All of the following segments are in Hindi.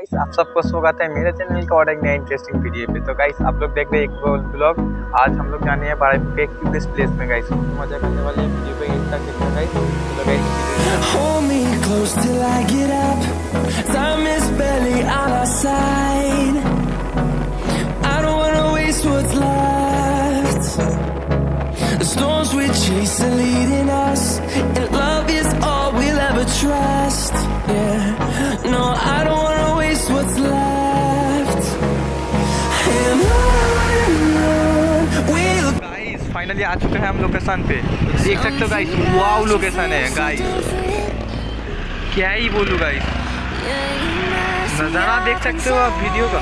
गाइस आप सबको स्वागत है मेरे चैनल का और एक नया इंटरेस्टिंग वीडियो पे तो गाइस आप लोग देख रहे हैं एक ब्लॉग आज हम लोग जाने हैं बारह पे क्यूबिस प्लेस में गाइस मज़ा करने वाले हैं वीडियो पे एंड तक देखना गाइस तो guys Hold me close till I get up. Time is barely on our side. I don't wanna waste what's left. The storms we chase are leading us, finally आ चुके हैं हम लोकेशन पे। देख सकते हो गाइस वाव लोकेशन है गाइस क्या ही बोलूँ गाइस नज़ारा देख सकते हो आप वीडियो का।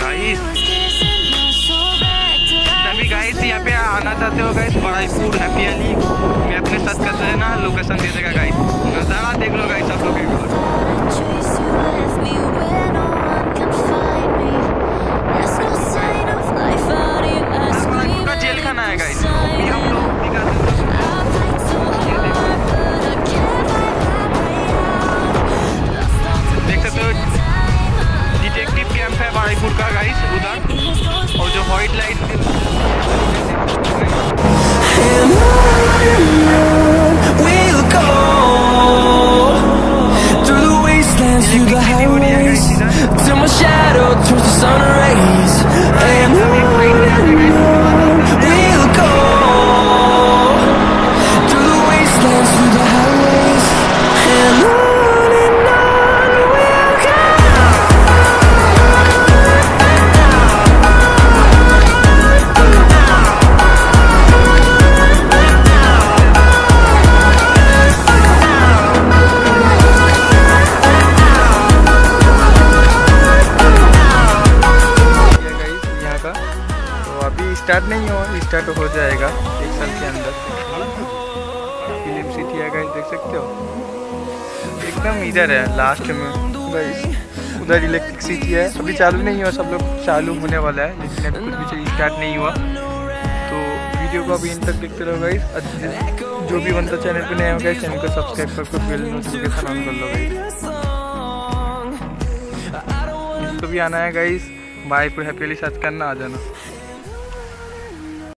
गाइस तभी गाइस यहाँ पे आना चाहते हो गाइस बड़ाईपुर हैप्पी अली मैं अपने साथ करते हैं ना लोकेशन दे देगा गाइस डिटेक्टिव कैंप है बाड़ीपुर का गाइस उधर। स्टार्ट नहीं हुआ स्टार्ट हो जाएगा एक साल के अंदर। फ़िल्म सिटी है गाइस देख सकते हो? एकदम इधर है लास्ट में। उधर इलेक्ट्रिक सिटी है। अभी चालू नहीं हुआ, सब लोग चालू होने वाला है, लेकिन अभी कुछ भी स्टार्ट नहीं हुआ। तो वीडियो को अभी इन तक देखते रहो गाइस जो भी बनता चैनल पे नया होगा चैनल को सब्सक्राइब करके बेल नोटिफिकेशन ऑन कर लो गाइस जिसको भी आना है गाइस भाई पर हैप्पीली सर्च करना, आ जाना।